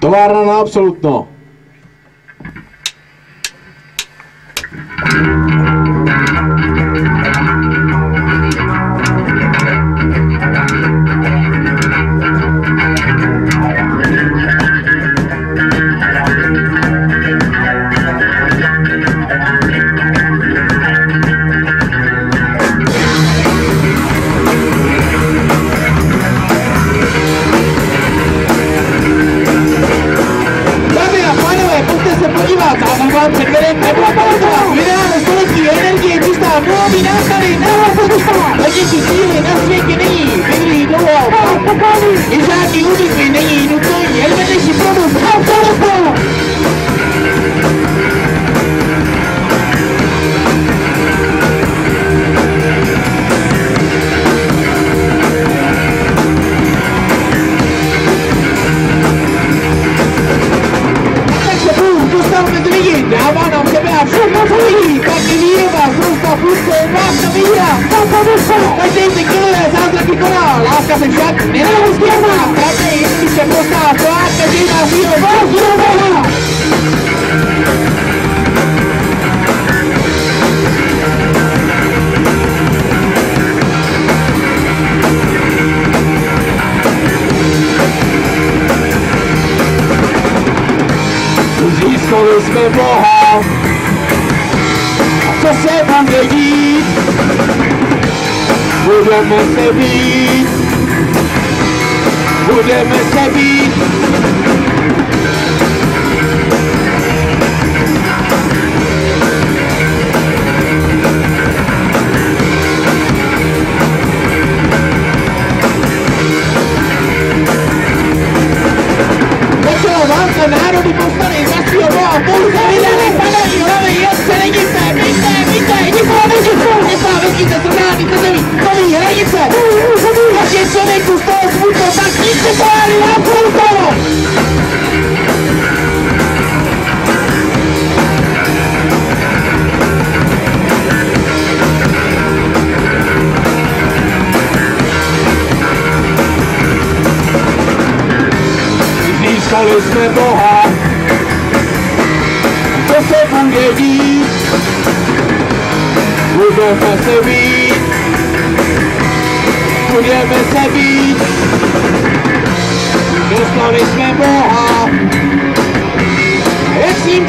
Tovar apsolutno. Is that the only thing Disco Roja Ya se van de allí Huyeme ese beat Huyeme ese beat I don't szkoliliśmy Boha To w Ewangelii Mówią fasowi Budujemy sobie To szkoliliśmy Boha Jest nim